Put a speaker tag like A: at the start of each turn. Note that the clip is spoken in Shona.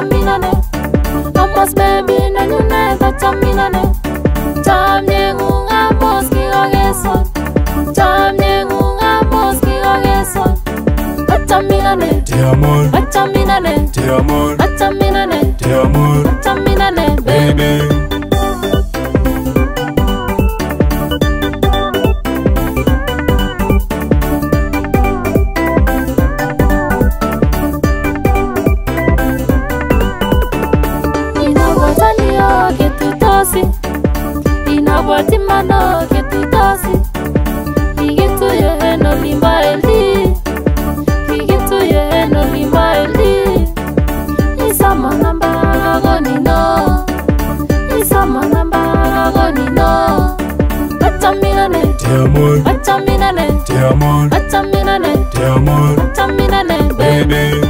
A: tamminane Thomas baby na nu neva tamminane Tamnyeng unga moski ogeson Tamnyeng unga moski ogeson Tamminane Dear amor Tamminane Dear amor Tamminane Dear amor Tamminane baby amor. Baby.